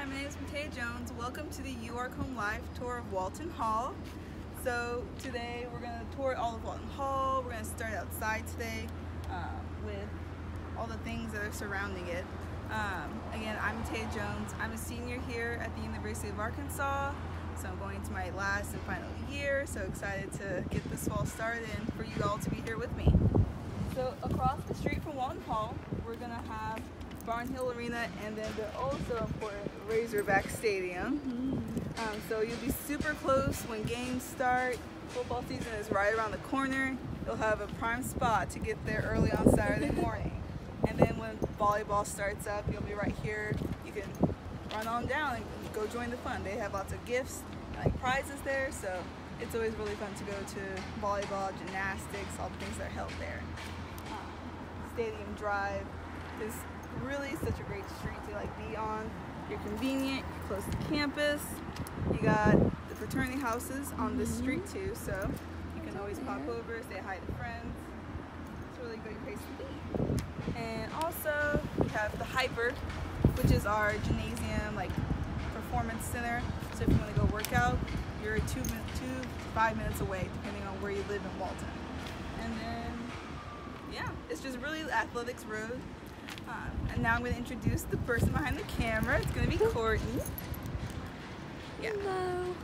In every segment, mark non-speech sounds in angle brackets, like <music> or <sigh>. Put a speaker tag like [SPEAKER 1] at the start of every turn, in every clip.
[SPEAKER 1] Hi, my name is Matea Jones. Welcome to the UARK Home Live tour of Walton Hall. So today we're going to tour all of Walton Hall. We're going to start outside today um, with all the things that are surrounding it. Um, again, I'm Matea Jones. I'm a senior here at the University of Arkansas. So I'm going to my last and final year. So excited to get this fall started and for you all to be here with me. So across the street from Walton Hall, we're going to have Barnhill Arena and then the also important Razorback Stadium. Um, so you'll be super close when games start. Football season is right around the corner. You'll have a prime spot to get there early on Saturday <laughs> morning. And then when volleyball starts up, you'll be right here. You can run on down and go join the fun. They have lots of gifts and like prizes there, so it's always really fun to go to volleyball, gymnastics, all the things that are held there. Um, Stadium Drive is really such a great street to like be on. You're convenient, you're close to campus. You got the fraternity houses on this mm-hmm. street too, so you can always pop over, say hi to friends. It's a really great place to be. And also we have the HPER, which is our gymnasium like performance center. So if you want to go work out, you're two, two five minutes away, depending on where you live in Walton. And then, yeah, it's just really athletics road. Um, and now I'm going to introduce the person behind the camera. It's going to be Courtney.
[SPEAKER 2] Yeah. Hello.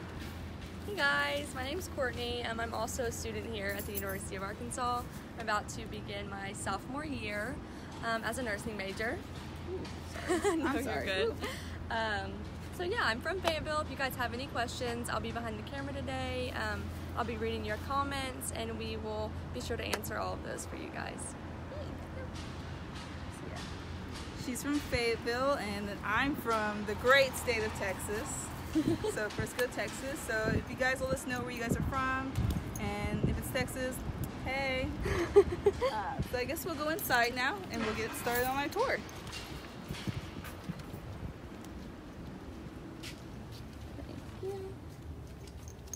[SPEAKER 2] Hey guys, my name is Courtney. Um, I'm also a student here at the University of Arkansas. I'm about to begin my sophomore year um, as a nursing major. <laughs>
[SPEAKER 1] no, I'm sorry.
[SPEAKER 2] You're good. Um, so yeah, I'm from Fayetteville. If you guys have any questions, I'll be behind the camera today. Um, I'll be reading your comments and we will be sure to answer all of those for you guys.
[SPEAKER 1] She's from Fayetteville, and I'm from the great state of Texas. <laughs> so Frisco, Texas. So if you guys will let us know where you guys are from, and if it's Texas, hey. <laughs> Uh, so I guess we'll go inside now, and we'll get started on my tour.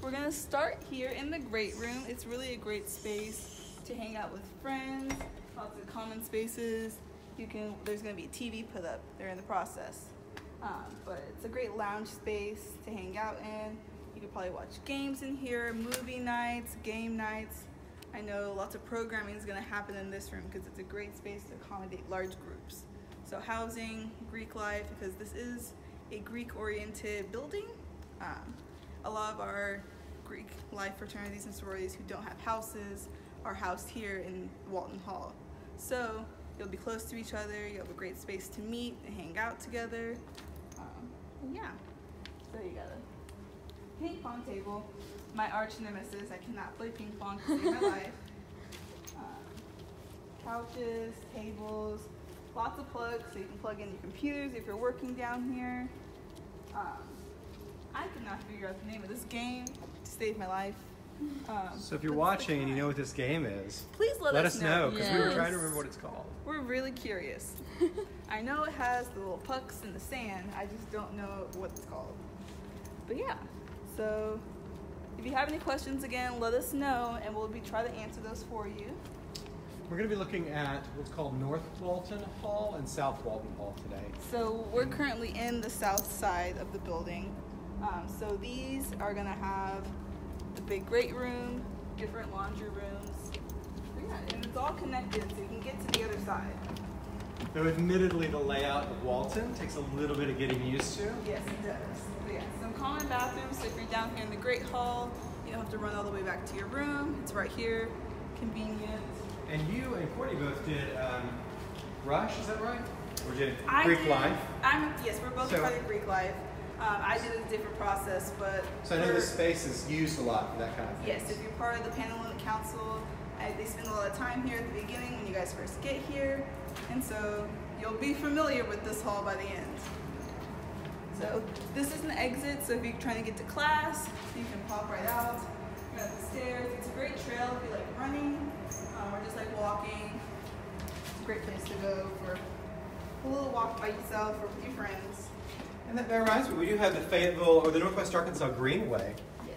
[SPEAKER 1] We're gonna start here in the great room. It's really a great space to hang out with friends, lots of common spaces. You can, there's gonna be a TV put up, they're in the process. Um, but it's a great lounge space to hang out in. You can probably watch games in here, movie nights, game nights. I know lots of programming is gonna happen in this room because it's a great space to accommodate large groups. So housing, Greek life, because this is a Greek-oriented building. Um, a lot of our Greek life fraternities and sororities who don't have houses are housed here in Walton Hall. So you'll be close to each other, You'll have a great space to meet and hang out together. Um, yeah, so you got a ping pong table. My arch nemesis, I cannot play ping pong to save my <laughs> life. Um, couches, tables, lots of plugs so you can plug in your computers if you're working down here. Um, I could not figure out the name of this game to save my life. Um,
[SPEAKER 3] So if you're watching and you know what this game is,
[SPEAKER 1] please let,
[SPEAKER 3] let us know because we were trying to remember what it's called.
[SPEAKER 1] We're really curious. <laughs> I know it has the little pucks in the sand. I just don't know what it's called. But yeah, so if you have any questions again, let us know and we'll be try to answer those for you.
[SPEAKER 3] We're going to be looking at what's called North Walton Hall and South Walton Hall today.
[SPEAKER 1] So we're currently in the south side of the building. Um, so these are gonna have the big great room, different laundry rooms. Yeah, and it's all connected so you can get to the other side.
[SPEAKER 3] Though admittedly the layout of Walton takes a little bit of getting used to.
[SPEAKER 1] Yes, it does. But yeah, some common bathrooms. So if you're down here in the Great Hall, you don't have to run all the way back to your room. It's right here, convenient.
[SPEAKER 3] And you and Courtney both did um, Rush, is that right? Or did
[SPEAKER 1] I
[SPEAKER 3] Greek
[SPEAKER 1] did-
[SPEAKER 3] Life?
[SPEAKER 1] I'm yes, we're both
[SPEAKER 3] So-
[SPEAKER 1] part of Greek Life. Um, I did a different process, but
[SPEAKER 3] So I know this space is used a lot for that kind of thing.
[SPEAKER 1] Yes, if you're part of the panel and the council, I, they spend a lot of time here at the beginning when you guys first get here, and so you'll be familiar with this hall by the end. So this is an exit, so if you're trying to get to class, you can pop right out. You got the stairs. It's a great trail if you like running um, or just like walking. It's a great place to go for a little walk by yourself or with your friends.
[SPEAKER 3] And that, that reminds me, we do have the Fayetteville or the Northwest Arkansas Greenway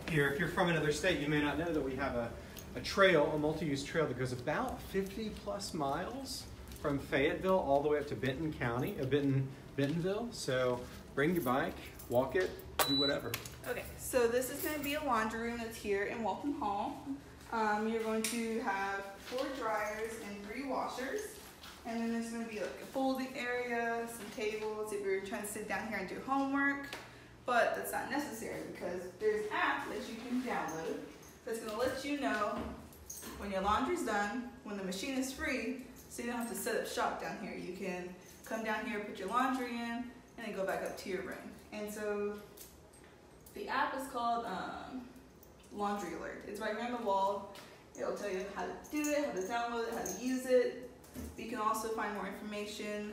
[SPEAKER 3] here. If you're from another state, you may not know that we have a, a trail, a multi-use trail that goes about 50 plus miles from Fayetteville all the way up to Benton County, uh, Benton, Bentonville. So bring your bike, walk it, do whatever.
[SPEAKER 1] Okay, so this is going to be a laundry room that's here in Walton Hall. Um, you're going to have four dryers and three washers. And then there's going to be like a folding area, some tables if you're trying to sit down here and do homework. But that's not necessary because there's an app that you can download that's going to let you know when your laundry's done, when the machine is free, so you don't have to set up shop down here. You can come down here, put your laundry in, and then go back up to your room. And so the app is called um, Laundry Alert. It's right here on the wall. It'll tell you how to do it, how to download it, how to use it. You can also find more information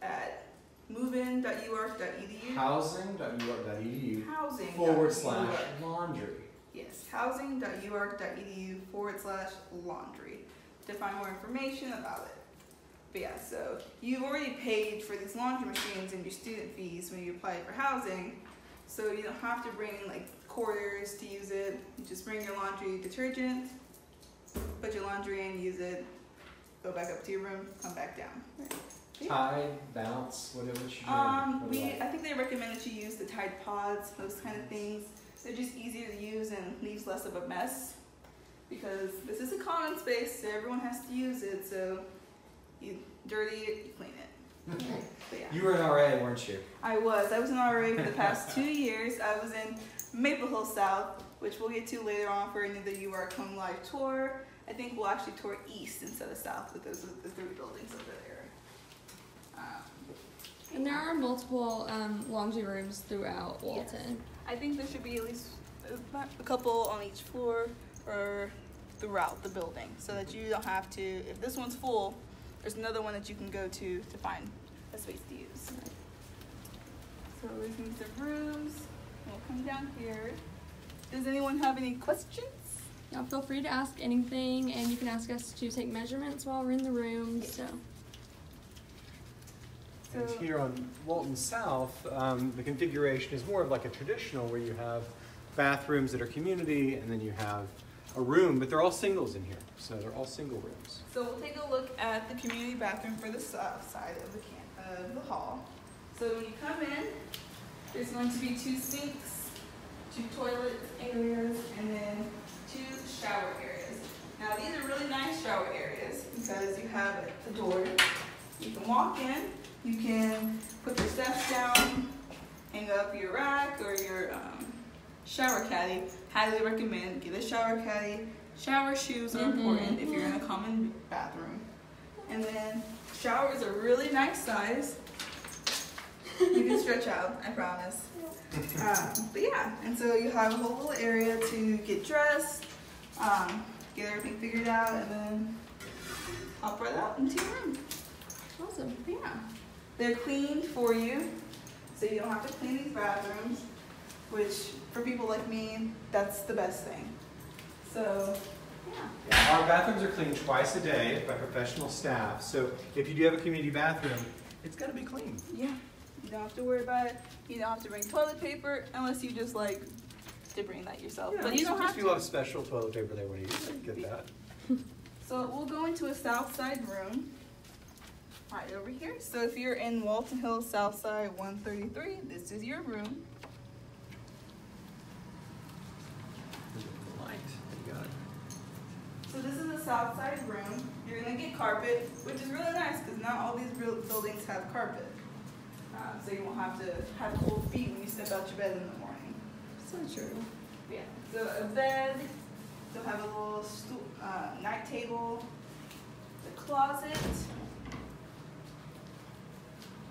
[SPEAKER 1] at movein.uark.edu.
[SPEAKER 3] Housing.uark.edu
[SPEAKER 1] Housing.
[SPEAKER 3] forward slash laundry.
[SPEAKER 1] Yes, housing.uark.edu forward slash laundry to find more information about it. But yeah, so you've already paid for these laundry machines and your student fees when you apply for housing, so you don't have to bring like quarters to use it. You just bring your laundry detergent, put your laundry in, use it, go back up to your room, come back down. Yeah.
[SPEAKER 3] Tide, bounce, whatever you do.
[SPEAKER 1] Um, we I think they recommend that you use the Tide Pods, those kind of things. They're just easier to use and leaves less of a mess because this is a common space, so everyone has to use it. So you dirty it, you clean it. Yeah.
[SPEAKER 3] You were an RA, weren't you?
[SPEAKER 1] I was. I was in RA for the past <laughs> two years. I was in Maple Hill South, which we'll get to later on for another UARK Home Live tour. I think we'll actually tour east instead of south with those the three buildings over there. Um,
[SPEAKER 2] And there are multiple um, laundry rooms throughout Walton.
[SPEAKER 1] I think there should be at least a couple on each floor or throughout the building so that you don't have to, if this one's full, there's another one that you can go to to find a space to use. So be some rooms. We'll come down here. Does anyone have any questions?
[SPEAKER 2] Now feel free to ask anything, and you can ask us to take measurements while we're in the room. So
[SPEAKER 3] And
[SPEAKER 1] So-
[SPEAKER 3] here on Walton South, um, the configuration is more of like a traditional where you have bathrooms that are community and then you have a room, but they're all singles in here. So they're all single rooms.
[SPEAKER 1] So we'll take a look at the community bathroom for the south side of the camp, of the hall. So when you come in, there's going to be two sinks, two toilet areas, and then two shower areas. Now these are really nice shower areas because you have a door. You can walk in, you can put your stuff down, hang up your rack or your um, shower caddy. Highly recommend get a shower caddy. Shower shoes are
[SPEAKER 2] Mhm.
[SPEAKER 1] important if you're in a common bathroom. And then showers are really nice size. You can stretch out, I promise. <laughs> Um, but yeah, and so you have a whole little area to get dressed, um, get everything figured out, and then hop right out into your room.
[SPEAKER 2] awesome.
[SPEAKER 1] But yeah, they're cleaned for you, so you don't have to clean these bathrooms, which for people like me, that's the best thing. So, yeah.
[SPEAKER 3] Yeah, Our bathrooms are cleaned twice a day by professional staff. So if you do have a community bathroom, it's got to be clean.
[SPEAKER 1] Yeah, you don't have to worry about it. You don't have to bring toilet paper unless you just like to bring that yourself. but you don't have
[SPEAKER 3] People
[SPEAKER 1] to.
[SPEAKER 3] have special toilet paper there when you get that. <laughs>
[SPEAKER 1] So we'll go into a south side room. Right over here. So if you're in Walton Hills South Side 133, this is your room.
[SPEAKER 3] Light. You got it.
[SPEAKER 1] So this is the south side room. You're gonna get carpet, which is really nice because not all these real buildings have carpet. Um, so you won't have to have cold feet when you step out your bed in the morning.
[SPEAKER 2] So true.
[SPEAKER 1] Yeah. So a bed. You'll have a little stool, uh, night table, the closet,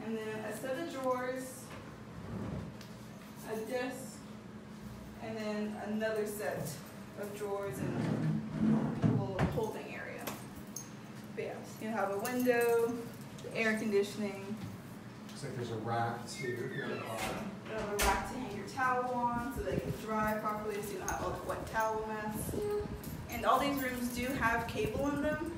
[SPEAKER 1] and then a set of drawers, a desk, and then another set of drawers and a little holding area. But yeah, you have a window, air conditioning,
[SPEAKER 3] Looks like there's a rack too here
[SPEAKER 1] a rack to hang your towel on so they can dry properly so you don't have all the wet towel mess. And all these rooms do have cable in them.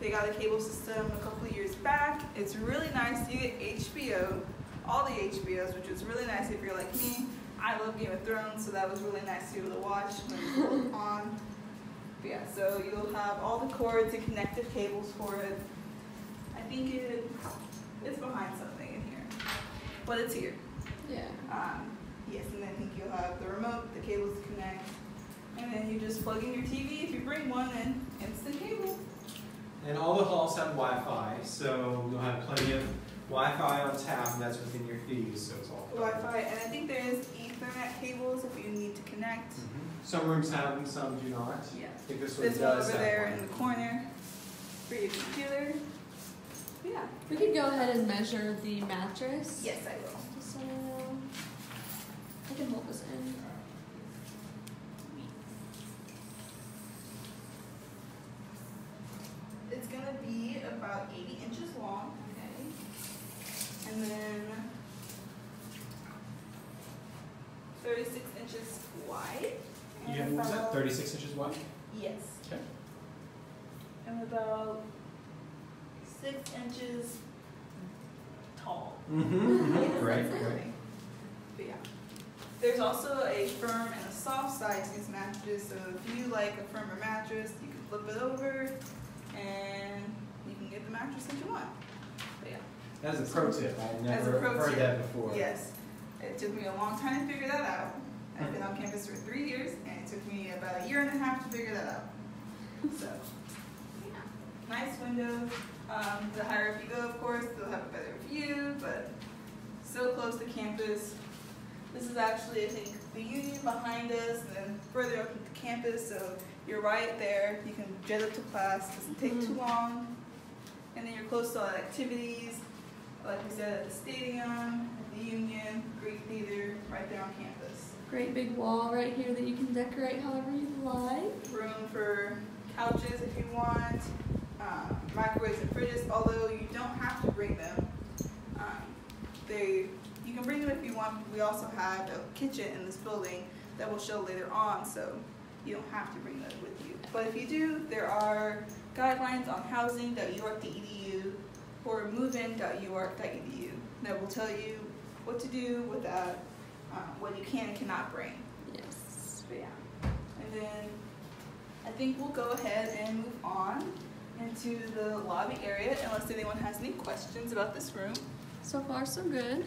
[SPEAKER 1] They got a cable system a couple years back. It's really nice. You get HBO, all the HBOs, which is really nice if you're like me. I love Game of Thrones, so that was really nice to be able to watch on. But yeah, so you'll have all the cords and connective cables for it. I think it it's behind something in here, but it's here.
[SPEAKER 2] Yeah.
[SPEAKER 1] Um, yes, and then I think you'll have the remote, the cables to connect, and then you just plug in your TV if you bring one, and instant cable.
[SPEAKER 3] And all the halls have Wi-Fi, so you'll have plenty of Wi-Fi on tap, and that's within your fees, so it's all.
[SPEAKER 1] Wi-Fi, and I think there is Ethernet cables if you need to connect.
[SPEAKER 3] Mhm. Some rooms have them, some do not.
[SPEAKER 1] Yeah.
[SPEAKER 3] I think this one
[SPEAKER 1] This
[SPEAKER 3] does
[SPEAKER 1] one over
[SPEAKER 3] have
[SPEAKER 1] there
[SPEAKER 3] one.
[SPEAKER 1] in the corner for your computer. Yeah.
[SPEAKER 2] We could go ahead and measure the mattress.
[SPEAKER 1] Yes, I will.
[SPEAKER 2] Just so I know. I can hold this in.
[SPEAKER 1] It's gonna be about 80 inches long. Okay. And then 36 inches wide. and
[SPEAKER 3] Yeah, what was that, thirty-six inches wide?
[SPEAKER 1] Yes.
[SPEAKER 3] Okay.
[SPEAKER 1] And about six inches tall.
[SPEAKER 3] Mm-hmm, great, great.
[SPEAKER 1] Everything. But yeah. There's also a firm and a soft side to these mattresses, so if you like a firmer mattress, you can flip it over and you can get the mattress that you want. But yeah.
[SPEAKER 3] That is a pro tip, I've
[SPEAKER 1] As a
[SPEAKER 3] never
[SPEAKER 1] pro
[SPEAKER 3] heard
[SPEAKER 1] tip,
[SPEAKER 3] that before.
[SPEAKER 1] Yes. It took me a long time to figure that out. I've been on campus for three years and it took me about a year and a half to figure that out. So, yeah. Nice windows. Um, the higher up you go, of course, they'll have a better view, but so close to campus. This is actually, I think, the union behind us, and then further up the campus, so you're right there. You can jet up to class, doesn't take too long. And then you're close to all the activities, like we said, at the stadium, at the union, Greek theater, right there on campus.
[SPEAKER 2] Great big wall right here that you can decorate however you like.
[SPEAKER 1] Room for couches if you want, um, microwaves and fridges, although you don't have to bring them. Um, they, can bring them if you want. We also have a kitchen in this building that we'll show later on, so you don't have to bring that with you. But if you do, there are guidelines on housing.uark.edu or movein.uark.edu that will tell you what to do with that, um, what you can and cannot bring.
[SPEAKER 2] Yes.
[SPEAKER 1] But yeah, and then I think we'll go ahead and move on into the lobby area unless anyone has any questions about this room.
[SPEAKER 2] So far, so good.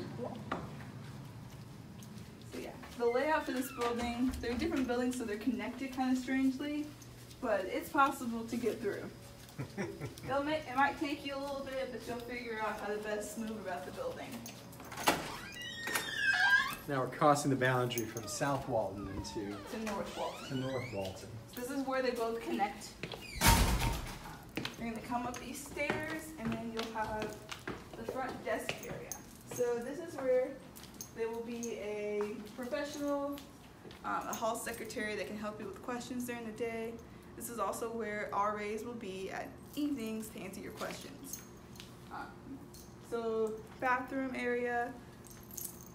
[SPEAKER 1] So yeah, the layout for this building, they're different buildings so they're connected kind of strangely, but it's possible to get through. <laughs> It'll make, it might take you a little bit, but you'll figure out how to best move about the building.
[SPEAKER 3] Now we're crossing the boundary from South Walton into
[SPEAKER 1] To North Walton.
[SPEAKER 3] to North Walton.
[SPEAKER 1] So this is where they both connect. You're gonna come up these stairs and then you'll have the front desk area. So this is where there will be a professional, um, a hall secretary that can help you with questions during the day. This is also where RAs will be at evenings to answer your questions. Um, So bathroom area,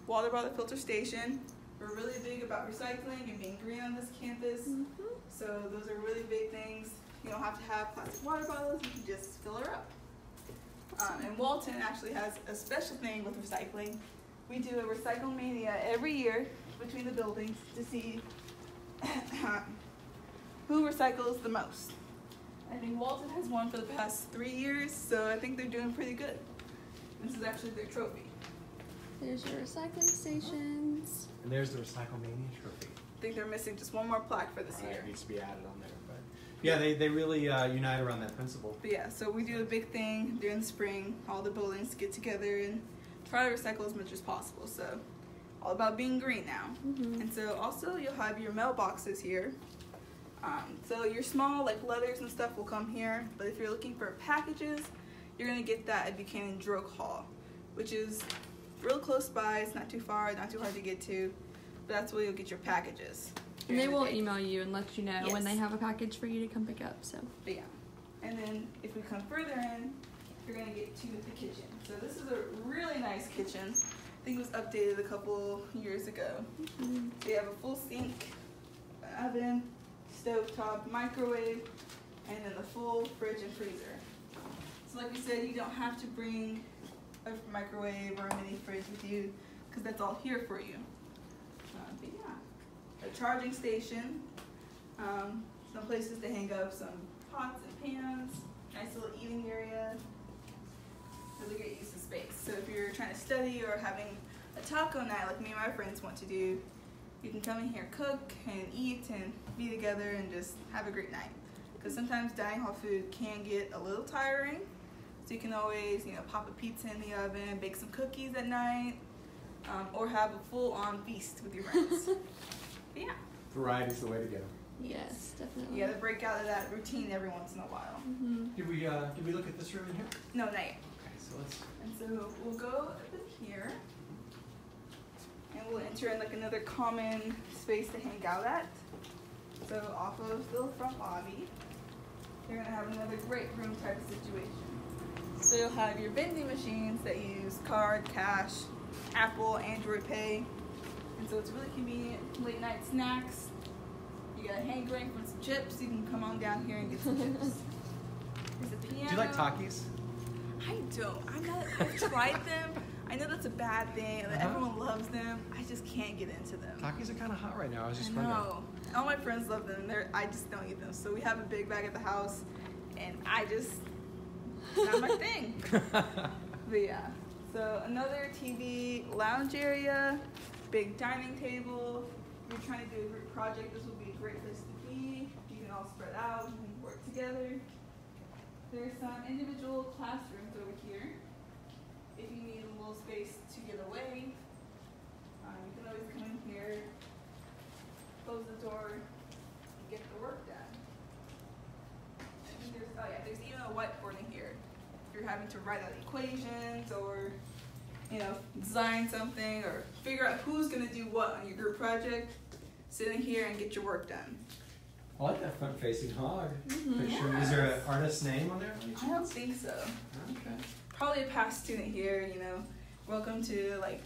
[SPEAKER 1] water bottle filter station. We're really big about recycling and being green on this campus. So those are really big things. You don't have to have plastic water bottles, you can just fill her up. Um, and Walton actually has a special thing with recycling. We do a recycle mania every year between the buildings to see <coughs> who recycles the most. I think Walton has won for the past three years, so I think they're doing pretty good. This is actually their trophy.
[SPEAKER 2] There's your recycling stations.
[SPEAKER 3] And there's the Recycle Mania trophy.
[SPEAKER 1] I think they're missing just one more plaque for this
[SPEAKER 3] Right,
[SPEAKER 1] year.
[SPEAKER 3] it needs to be added on there, but yeah, they, they really uh, unite around that principle.
[SPEAKER 1] But yeah, so we do a big thing during the spring. All the buildings get together and try to recycle as much as possible. So, all about being green now.
[SPEAKER 2] Mm-hmm.
[SPEAKER 1] And so, also, you'll have your mailboxes here. Um, so, your small, like letters and stuff, will come here. But if you're looking for packages, you're going to get that at Buchanan Droke Hall, which is real close by. It's not too far, not too hard to get to. But that's where you'll get your packages.
[SPEAKER 2] And they will email you and let you know when they have a package for you to come pick up. So
[SPEAKER 1] But yeah. And then if we come further in, you're gonna get to the kitchen. So this is a really nice kitchen. I think it was updated a couple years ago. So you have a full sink, oven, stovetop, microwave, and then the full fridge and freezer. So like we said, you don't have to bring a microwave or a mini fridge with you because that's all here for you. Uh, but yeah, a charging station, um, some places to hang up some pots and pans, nice little eating area. really great use of space. So if you're trying to study or having a taco night like me and my friends want to do, you can come in here, cook and eat and be together and just have a great night. Because sometimes dining hall food can get a little tiring. So you can always, you know, pop a pizza in the oven, bake some cookies at night, um, or have a full-on feast with your friends. <laughs> But yeah,
[SPEAKER 3] Variety's the way to go.
[SPEAKER 2] Yes, definitely.
[SPEAKER 1] you gotta break out of that routine every once in a while.
[SPEAKER 2] hmm
[SPEAKER 3] Did we, uh, did we look at this room in here?
[SPEAKER 1] No, not yet.
[SPEAKER 3] Okay, so let's,
[SPEAKER 1] And so we'll go up in here and we'll enter in like another common space to hang out at. So off of the front lobby, you're gonna have another great room type of situation. So you'll have your vending machines that use card, cash, Apple, Android Pay. And so it's really convenient. Late night snacks. You got a hankering for some chips, you can come on down here and get some chips. <laughs> There's a piano.
[SPEAKER 3] do you like Takis?
[SPEAKER 1] I don't. I'm not. I've tried them. I know that's a bad thing, and that
[SPEAKER 3] Uh-huh.
[SPEAKER 1] everyone loves them. I just can't get into them.
[SPEAKER 3] Takis are kind of hot right now. I was
[SPEAKER 1] I
[SPEAKER 3] just wondering.
[SPEAKER 1] know. All my friends love them. They're. I just don't eat them. So we have a big bag at the house, and I just not my thing. <laughs> But yeah. So another TV lounge area, big dining table. If you're trying to do a group project, this will be a great place to be. You can all spread out. Can work together. There's some individual classrooms over here. If you need a little space to get away, um, you can always come in here, close the door, and get the work done. There's, oh yeah, there's even a whiteboard in here. If you're having to write out equations or, you know, design something or figure out who's gonna do what on your group project, sit in here and get your work done.
[SPEAKER 3] I like that front facing hog
[SPEAKER 2] Mhm.
[SPEAKER 3] picture. Is there an artist's name on there?
[SPEAKER 1] I don't think so.
[SPEAKER 3] Okay.
[SPEAKER 1] Probably a past student here, you know, welcome to like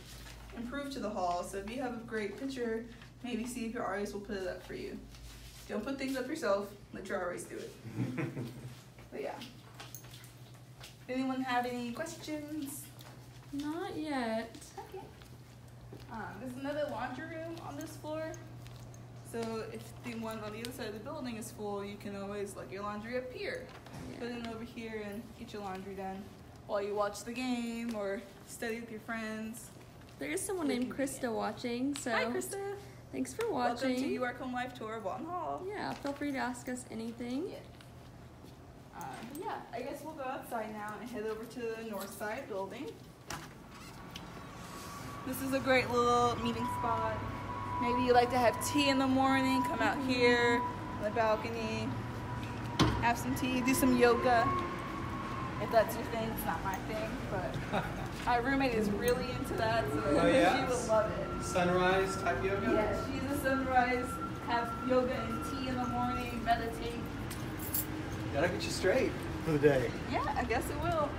[SPEAKER 1] improve to the hall. So if you have a great picture, maybe see if your artist will put it up for you. Don't put things up yourself, let your artist do it. <laughs> But yeah. Anyone have any questions?
[SPEAKER 2] Not yet.
[SPEAKER 1] Okay. Um, there's another laundry room on this floor. So if the one on the other side of the building is full, you can always let your laundry up here. Put it over here and get your laundry done while you watch the game or study with your friends.
[SPEAKER 2] There is someone named Krista watching, so
[SPEAKER 1] Hi, Krista.
[SPEAKER 2] thanks for watching.
[SPEAKER 1] Welcome to UARK Home Live Tour of Walton Hall.
[SPEAKER 2] Yeah, feel free to ask us anything.
[SPEAKER 1] Yeah. Um, yeah, I guess we'll go outside now and head over to the north side building. This is a great little meeting spot. Maybe you like to have tea in the morning, come out mm-hmm. here on the balcony, have some tea, do some yoga. If that's your thing, it's not my thing, but <laughs> my roommate is really into that, so
[SPEAKER 3] Oh, yeah?
[SPEAKER 1] she would love it.
[SPEAKER 3] Sunrise type yoga?
[SPEAKER 1] Yeah, she's a sunrise, have yoga and tea in the morning, meditate.
[SPEAKER 3] Gotta get you straight for the day.
[SPEAKER 1] Yeah, I guess it will. <laughs>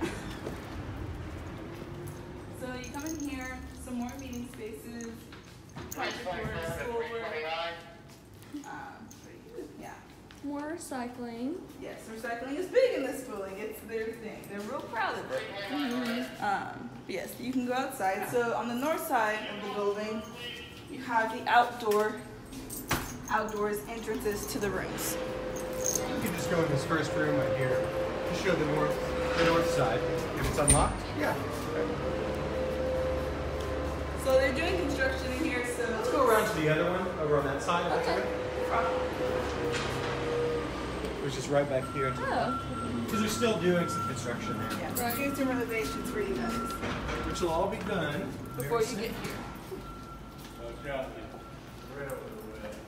[SPEAKER 1] so you come in here, some more meeting spaces, project work, schoolwork. Um, yeah.
[SPEAKER 2] More recycling.
[SPEAKER 1] Yes, recycling is big in this building. It's their thing. They're real proud of it. Um, yes, you can go outside. So on the north side of the building, you have the outdoor, outdoors entrances to the rooms.
[SPEAKER 3] You can just go in this first room right here to show the north, the north side. If it's unlocked, yeah. Okay.
[SPEAKER 1] So they're doing construction in here. So
[SPEAKER 3] Let's go around to the other one over on that side. if that's
[SPEAKER 2] Okay.
[SPEAKER 3] okay. Which is right back here.
[SPEAKER 2] Oh,
[SPEAKER 3] Because they're still doing some construction there,
[SPEAKER 1] Yeah, so I'm doing some renovations for you guys
[SPEAKER 3] which will all be done
[SPEAKER 1] before
[SPEAKER 3] very
[SPEAKER 1] you get
[SPEAKER 3] soon.
[SPEAKER 1] here.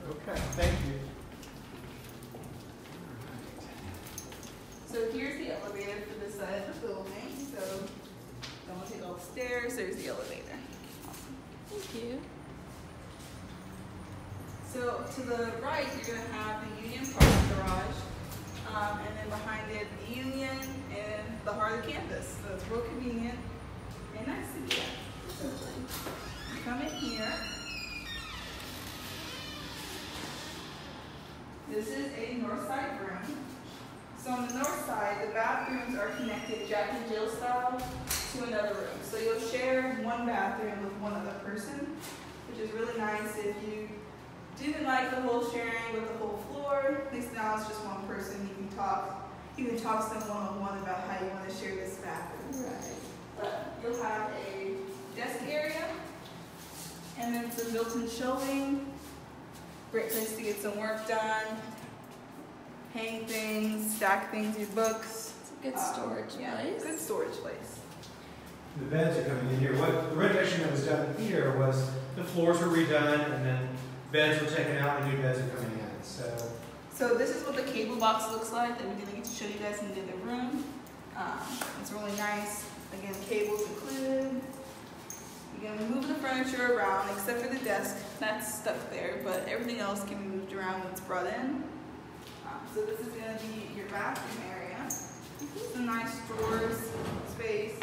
[SPEAKER 3] Okay, thank you.
[SPEAKER 1] So here's the elevator for this side of the building. So don't want to take all the stairs. There's the elevator. So to the right, you're gonna have the Union Park garage, um, and then behind it, the Union and the heart of the campus. So it's real convenient and nice to be at. You come in here. This is a north side room. So on the north side, the bathrooms are connected Jack and Jill style to another room. So you'll share one bathroom with one other person, which is really nice if you didn't like the whole sharing with the whole floor. At least now it's just one person. You can talk. You can talk to them one on one about how you want to share this bathroom.
[SPEAKER 2] Right.
[SPEAKER 1] But you'll have a desk area and then some built-in shelving. Great place to get some work done. Hang things, stack things, your books.
[SPEAKER 2] It's a good
[SPEAKER 1] Uh,
[SPEAKER 2] storage
[SPEAKER 1] yeah,
[SPEAKER 2] place.
[SPEAKER 1] Good storage place.
[SPEAKER 3] The beds are coming in here. What the renovation that was done here was the floors were redone and then beds were taken out and new beds are coming in. So
[SPEAKER 1] So this is what the cable box looks like that we didn't get to show you guys in the other room. Um, it's really nice. Again, cables included. You can move the furniture around except for the desk. That's stuck there, but everything else can be moved around when it's brought in. Um, so this is going to be your bathroom area. Some nice drawers, space,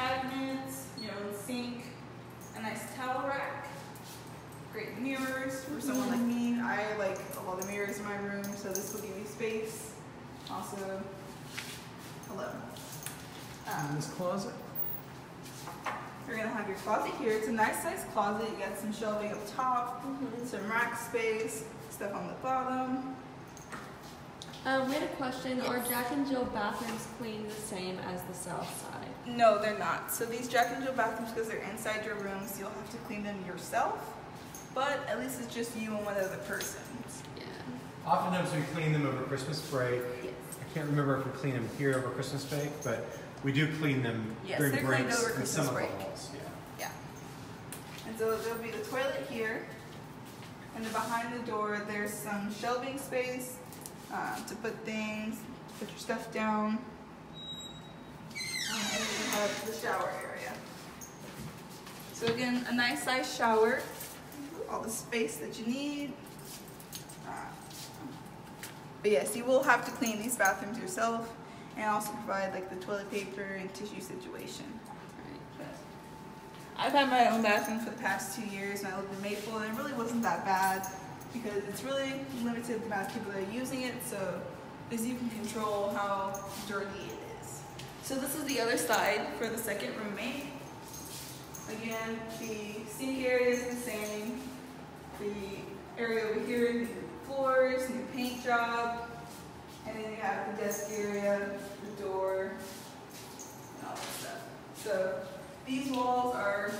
[SPEAKER 1] cabinets, your own sink, a nice towel rack, great mirrors for someone like me. I like a lot of mirrors in my room, so this will give you space. Also, hello. Um,
[SPEAKER 3] this closet.
[SPEAKER 1] you're gonna have your closet here. It's a nice size closet. You got some shelving up top,
[SPEAKER 2] Mhm.
[SPEAKER 1] some rack space, stuff on the bottom.
[SPEAKER 2] Um, we had a question. Are Jack and Jill bathrooms clean the same as the south side?
[SPEAKER 1] No, they're not. So these Jack and Jill bathrooms, because they're inside your rooms, you'll have to clean them yourself. But at least it's just you and one other person.
[SPEAKER 2] Yeah.
[SPEAKER 3] Oftentimes we clean them over Christmas break.
[SPEAKER 1] Yes.
[SPEAKER 3] I can't remember if we clean them here over Christmas break, but we do clean them
[SPEAKER 1] Yes,
[SPEAKER 3] during
[SPEAKER 1] they're cleaned
[SPEAKER 3] breaks
[SPEAKER 1] over
[SPEAKER 3] in some
[SPEAKER 1] Christmas
[SPEAKER 3] of the
[SPEAKER 1] break.
[SPEAKER 3] halls. Yeah.
[SPEAKER 1] Yeah. And so there'll be the toilet here. And then behind the door, there's some shelving space um, to put things, put your stuff down. Um, and then you have the shower area. So again, a nice size shower, all the space that you need. Uh, But yes, you will have to clean these bathrooms yourself and also provide like the toilet paper and tissue situation.
[SPEAKER 2] Right.
[SPEAKER 1] I've had my own bathroom for the past two years, and I lived in Maple, and it really wasn't that bad because it's really limited the amount of people that are using it. So, as you can control how dirty it is. So this is the other side for the second roommate. Again, the sink area is the same. The area over here, new floors, new paint job, and then you have the desk area, the door, and all that stuff. So these walls are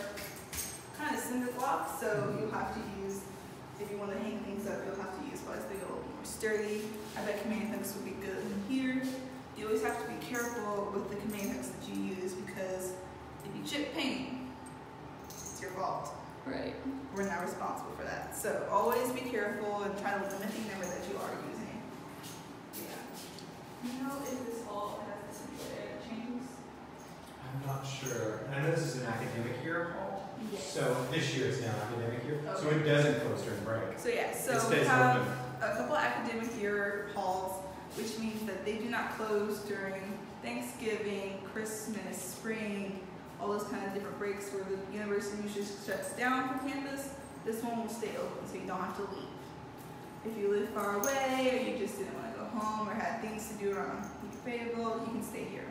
[SPEAKER 1] kind of cinder blocks, so you'll have to use, if you want to hang things up, you'll have to use ones that are a little more sturdy. I bet command hooks would be good in here. You always have to be careful with the command hooks that you use because if you chip paint, it's your fault.
[SPEAKER 2] Right.
[SPEAKER 1] We're not responsible for that. So always be careful and try to limit the number that you are using. Yeah. You know if this hall has this area changes?
[SPEAKER 3] I'm not sure. And I know this is an academic year hall.
[SPEAKER 1] Yes.
[SPEAKER 3] So this year it's now academic year. So it doesn't close during break.
[SPEAKER 1] So yeah, so
[SPEAKER 3] It
[SPEAKER 1] we have
[SPEAKER 3] open.
[SPEAKER 1] a couple academic year halls, which means that they do not close during Thanksgiving, Christmas, spring, all those kind of different breaks where the university usually shuts down from campus. This one will stay open, so you don't have to leave. If you live far away, or you just didn't want to go home, or had things to do around Fayetteville, you can stay here.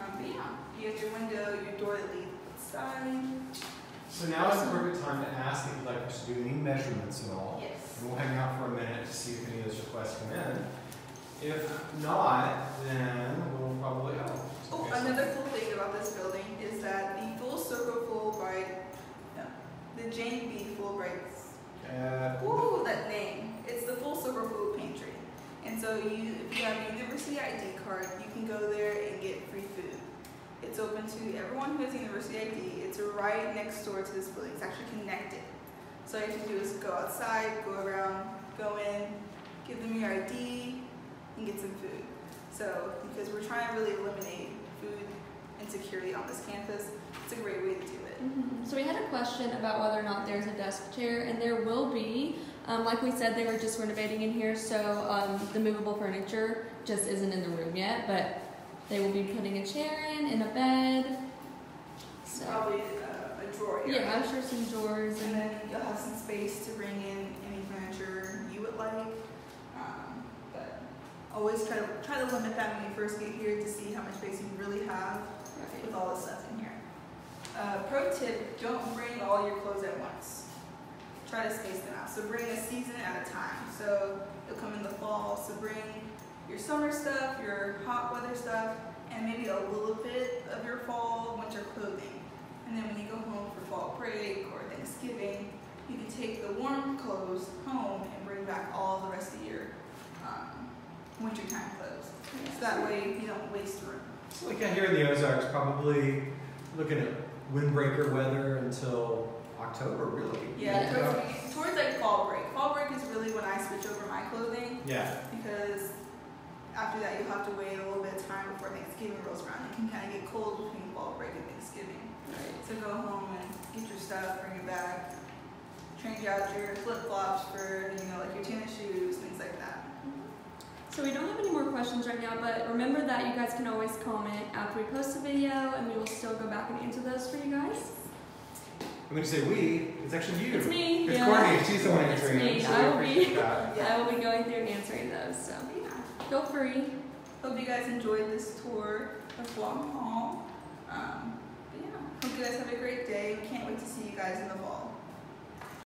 [SPEAKER 1] Um, but yeah, you have your window, your door that leads
[SPEAKER 3] So now is the perfect time to ask if you'd like us to do any measurements at all.
[SPEAKER 1] Yes.
[SPEAKER 3] And we'll hang out for a minute to see if any of those requests come in. If not, then we'll probably help.
[SPEAKER 1] Oh,
[SPEAKER 3] Okay,
[SPEAKER 1] another cool thing about this building is that the full circle Fulbright, no, the Jane B. Fulbright's,
[SPEAKER 3] Uh,
[SPEAKER 1] ooh, that name. It's the full circle food pantry. And so you, if you have a university ID card, you can go there and get free food. It's open to everyone who has university ID. It's right next door to this building. It's actually connected. So all you have to do is go outside, go around, go in, give them your ID, and get some food. So, because we're trying to really eliminate food insecurity on this campus, it's a great way to do it.
[SPEAKER 2] Mhm. So we had a question about whether or not there's a desk chair, and there will be. Um, like we said, they were just renovating in here, so um, the movable furniture just isn't in the room yet. But they will be putting a chair in and a bed. So
[SPEAKER 1] Probably uh, a drawer area.
[SPEAKER 2] yeah, I'm sure some drawers
[SPEAKER 1] And
[SPEAKER 2] and
[SPEAKER 1] then you'll have some space to bring in any furniture you would like. Um, but always try to try to limit that when you first get here to see how much space you really have
[SPEAKER 2] right.
[SPEAKER 1] with all the stuff in here. Uh, pro tip, don't bring all your clothes at once. Try to space them out. So bring a season at a time. So you'll come in the fall, so bring your summer stuff, your hot weather stuff, and maybe a little bit of your fall winter clothing. And then when you go home for fall break or Thanksgiving, you can take the warm clothes home and bring back all the rest of your um, wintertime clothes. So that way you don't waste room.
[SPEAKER 3] So like out here in the Ozarks, probably looking at windbreaker weather until October, really.
[SPEAKER 1] Yeah, towards, towards like fall break. Fall break is really when I switch over my clothing
[SPEAKER 3] Yeah.
[SPEAKER 1] because after that you'll have to wait a little bit of time before Thanksgiving rolls around. It can kind of get cold between fall break and Thanksgiving. So go home and get your stuff, bring it back, change out your flip flops for you know like your tennis shoes, things like that. Mm-hmm.
[SPEAKER 2] So we don't have any more questions right now, but remember that you guys can always comment after we post a video and we will still go back and answer those for you guys.
[SPEAKER 3] And when you say we, it's actually you.
[SPEAKER 2] It's me,
[SPEAKER 3] It's
[SPEAKER 2] yeah.
[SPEAKER 3] Courtney. She's the one answering.
[SPEAKER 2] It's me.
[SPEAKER 3] them. So
[SPEAKER 2] I will be- <laughs> I will be going through and answering those, so
[SPEAKER 1] Yeah.
[SPEAKER 2] Feel free.
[SPEAKER 1] Hope you guys enjoyed this tour of Walton Hall. Um, but yeah, hope you guys have a great day. Can't wait to see you guys in the fall.